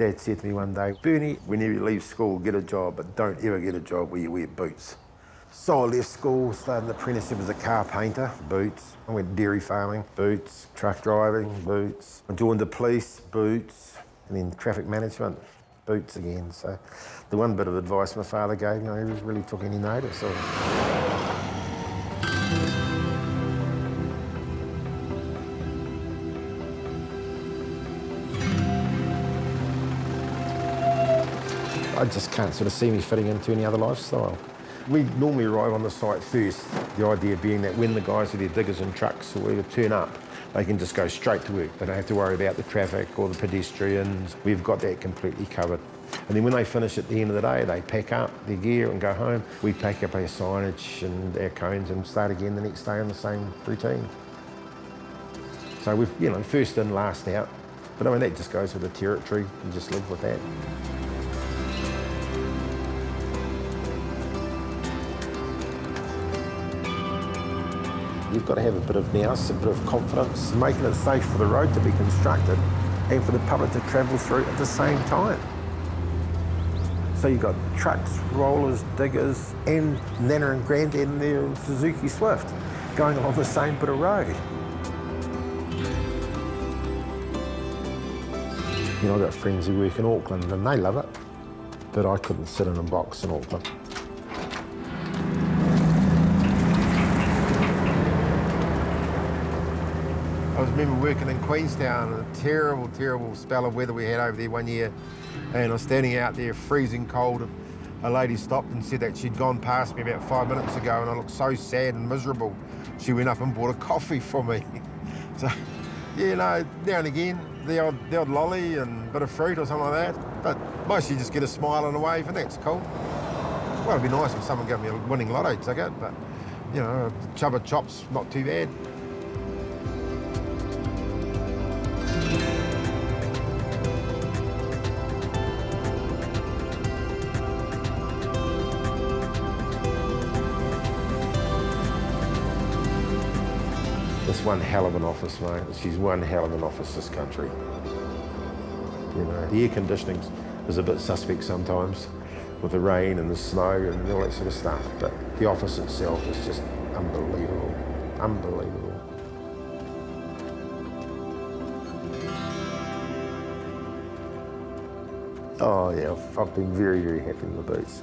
Dad said to me one day, Bernie, whenever you leave school, get a job, but don't ever get a job where you wear boots. So I left school, started an apprenticeship as a car painter, boots. I went dairy farming, boots, truck driving, boots. I joined the police, boots, and then traffic management, boots again. So the one bit of advice my father gave me, I really took any notice of. I just can't sort of see me fitting into any other lifestyle. We normally arrive on the site first, the idea being that when the guys with their diggers and trucks or whatever turn up, they can just go straight to work. They don't have to worry about the traffic or the pedestrians. We've got that completely covered. And then when they finish at the end of the day, they pack up their gear and go home. We pack up our signage and our cones and start again the next day on the same routine. So we've, you know, first in, last out. But I mean, that just goes with the territory. You just live with that. You've got to have a bit of nous, a bit of confidence, making it safe for the road to be constructed and for the public to travel through at the same time. So you've got trucks, rollers, diggers, and Nana and Granddad and their Suzuki Swift going along the same bit of road. You know, I've got friends who work in Auckland and they love it, but I couldn't sit in a box in Auckland. Remember working in Queenstown, and a terrible, terrible spell of weather we had over there one year. And I was standing out there freezing cold. A lady stopped and said that she'd gone past me about five minutes ago and I looked so sad and miserable. She went up and bought a coffee for me. so, you know, now and again, the odd, the odd lolly and a bit of fruit or something like that. But mostly you just get a smile and a wave and that's cool. Well, it'd be nice if someone gave me a winning lotto ticket, but, you know, a Chupa Chup's not too bad. It's one hell of an office, mate. She's one hell of an office, this country. You know, the air conditioning is a bit suspect sometimes with the rain and the snow and all that sort of stuff, but the office itself is just unbelievable, unbelievable. Oh yeah, I've, been very, very happy with the boots.